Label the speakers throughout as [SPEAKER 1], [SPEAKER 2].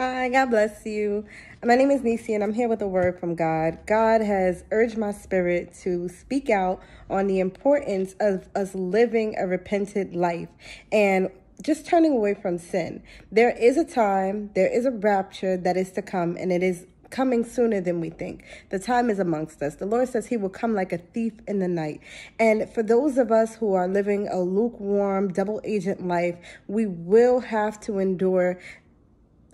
[SPEAKER 1] Hi, God bless you. My name is Nisi, and I'm here with a word from God. God has urged my spirit to speak out on the importance of us living a repentant life and just turning away from sin. There is a time, there is a rapture that is to come, and it is coming sooner than we think. The time is amongst us. The Lord says he will come like a thief in the night. And for those of us who are living a lukewarm, double agent life, we will have to endure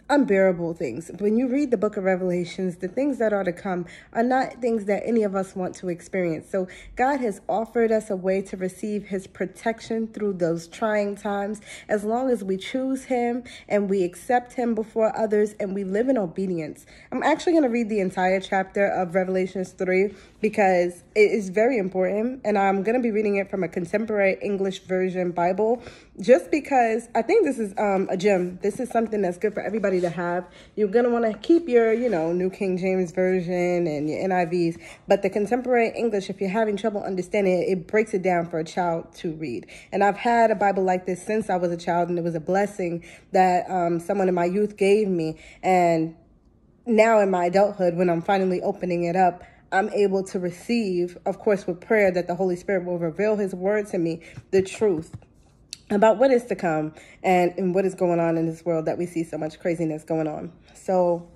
[SPEAKER 1] unbearable things. When you read the book of Revelations, the things that are to come are not things that any of us want to experience. So God has offered us a way to receive his protection through those trying times as long as we choose him and we accept him before others and we live in obedience. I'm actually going to read the entire chapter of Revelations 3 because it is very important and I'm going to be reading it from a contemporary English version Bible just because I think this is um, a gem. This is something that's good for everybody to have. You're going to want to keep your, you know, New King James Version and your NIVs, but the contemporary English, if you're having trouble understanding it, it breaks it down for a child to read. And I've had a Bible like this since I was a child, and it was a blessing that um, someone in my youth gave me. And now in my adulthood, when I'm finally opening it up, I'm able to receive, of course, with prayer that the Holy Spirit will reveal His word to me, the truth about what is to come and, and what is going on in this world that we see so much craziness going on. So,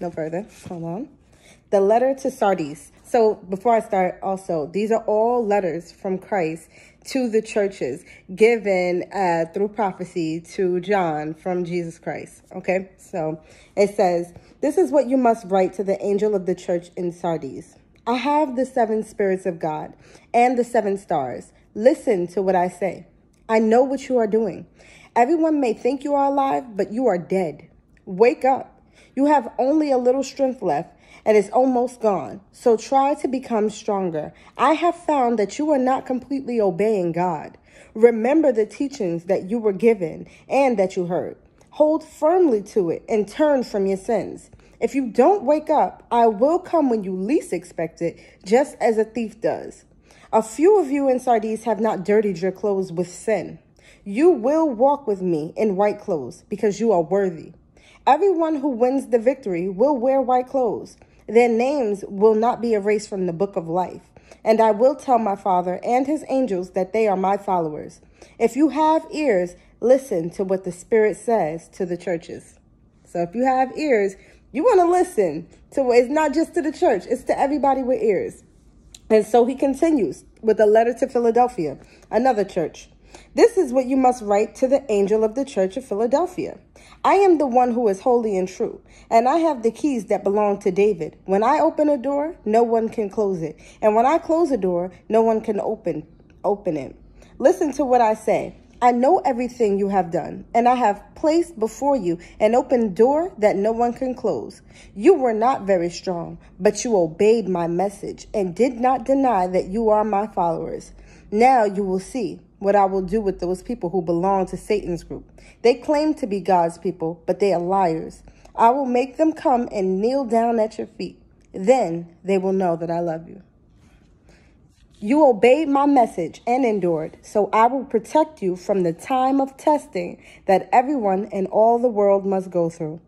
[SPEAKER 1] no further. Hold on. The letter to Sardis. So, before I start, also, these are all letters from Christ to the churches given uh, through prophecy to John from Jesus Christ. Okay, so it says, This is what you must write to the angel of the church in Sardis. I have the seven spirits of God and the seven stars. Listen to what I say. I know what you are doing. Everyone may think you are alive, but you are dead. Wake up. You have only a little strength left and it's almost gone. So try to become stronger. I have found that you are not completely obeying God. Remember the teachings that you were given and that you heard. Hold firmly to it and turn from your sins. If you don't wake up, I will come when you least expect it, just as a thief does. A few of you in Sardis have not dirtied your clothes with sin. You will walk with me in white clothes because you are worthy. Everyone who wins the victory will wear white clothes. Their names will not be erased from the book of life. And I will tell my Father and his angels that they are my followers. If you have ears, listen to what the Spirit says to the churches. So if you have ears, you want to listen to what it's not just to the church, it's to everybody with ears. And so he continues with a letter to Philadelphia, another church. This is what you must write to the angel of the church of Philadelphia. I am the one who is holy and true, and I have the keys that belong to David. When I open a door, no one can close it, and when I close a door, no one can open open it. Listen to what I say. I know everything you have done, and I have placed before you an open door that no one can close. You were not very strong, but you obeyed my message and did not deny that you are my followers. Now you will see what I will do with those people who belong to Satan's group. They claim to be God's people, but they are liars. I will make them come and kneel down at your feet. Then they will know that I love you. You obeyed my message and endured, so I will protect you from the time of testing that everyone in all the world must go through.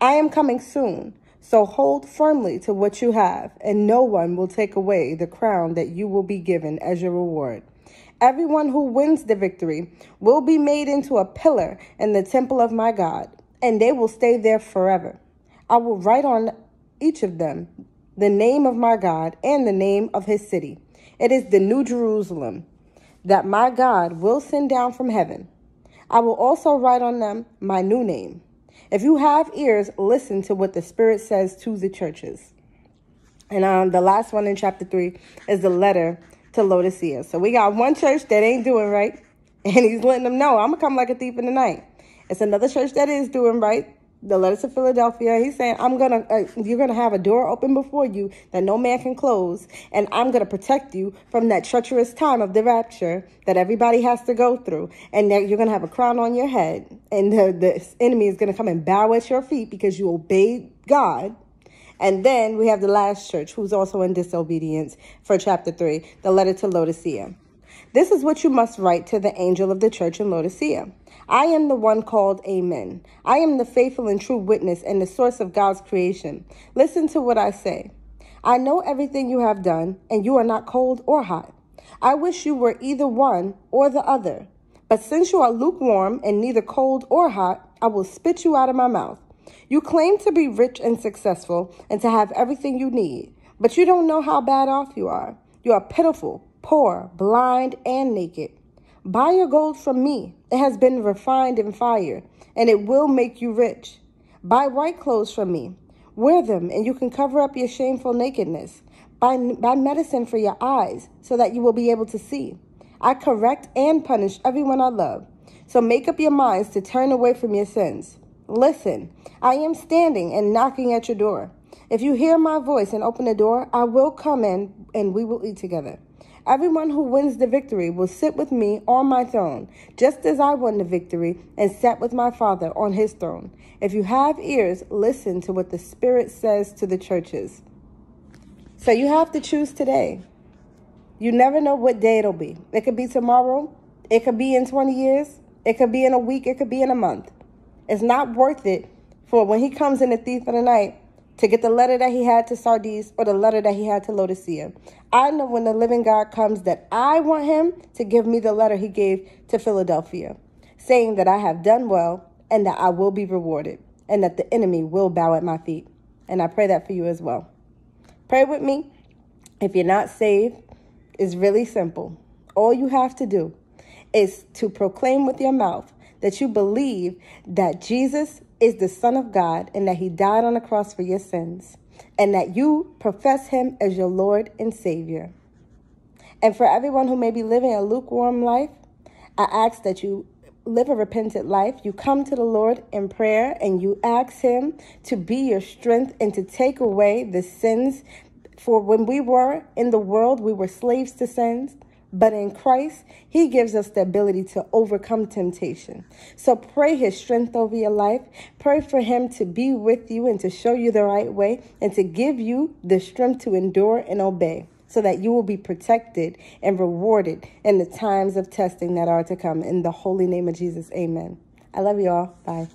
[SPEAKER 1] I am coming soon, so hold firmly to what you have, and no one will take away the crown that you will be given as your reward. Everyone who wins the victory will be made into a pillar in the temple of my God, and they will stay there forever. I will write on each of them the name of my God and the name of his city it is the New Jerusalem that my God will send down from heaven. I will also write on them my new name. If you have ears, listen to what the Spirit says to the churches. And um, the last one in chapter 3 is the letter to Laodicea. So we got one church that ain't doing right, and he's letting them know, I'm going to come like a thief in the night. It's another church that is doing right, the letter to Philadelphia, he's saying, I'm to, uh, you're to have a door open before you that no man can close. And I'm to protect you from that treacherous time of the rapture that everybody has to go through. And you're going to have a crown on your head. And the, the enemy is to come and bow at your feet because you obeyed God. And then we have the last church who's also in disobedience for chapter three, the letter to Laodicea. This is what you must write to the angel of the church in Laodicea. I am the one called Amen. I am the faithful and true witness and the source of God's creation. Listen to what I say. I know everything you have done, and you are not cold or hot. I wish you were either one or the other. But since you are lukewarm and neither cold or hot, I will spit you out of my mouth. You claim to be rich and successful and to have everything you need, but you don't know how bad off you are. You are pitiful, poor, blind, and naked. Buy your gold from me. It has been refined in fire, and it will make you rich. Buy white clothes from me. Wear them, and you can cover up your shameful nakedness. Buy, buy medicine for your eyes, so that you will be able to see. I correct and punish everyone I love. So make up your minds to turn away from your sins. Listen, I am standing and knocking at your door. If you hear my voice and open the door, I will come in and we will eat together. Everyone who wins the victory will sit with me on my throne, just as I won the victory and sat with my Father on his throne. If you have ears, listen to what the Spirit says to the churches. So you have to choose today. You never know what day it'll be. It could be tomorrow, it could be in 20 years, it could be in a week, it could be in a month. It's not worth it for when he comes in the thief of the night to get the letter that he had to Sardis or the letter that he had to Laodicea. I know when the living God comes that I want him to give me the letter he gave to Philadelphia, saying that I have done well and that I will be rewarded and that the enemy will bow at my feet. And I pray that for you as well. Pray with me. If you're not saved, it's really simple. All you have to do is to proclaim with your mouth that you believe that Jesus is the Son of God and that he died on the cross for your sins, and that you profess him as your Lord and Savior. And for everyone who may be living a lukewarm life, I ask that you live a repentant life. You come to the Lord in prayer and you ask him to be your strength and to take away the sins. For when we were in the world, we were slaves to sins. But in Christ, He gives us the ability to overcome temptation. So pray His strength over your life. Pray for Him to be with you and to show you the right way and to give you the strength to endure and obey so that you will be protected and rewarded in the times of testing that are to come. In the holy name of Jesus, amen. I love you all. Bye.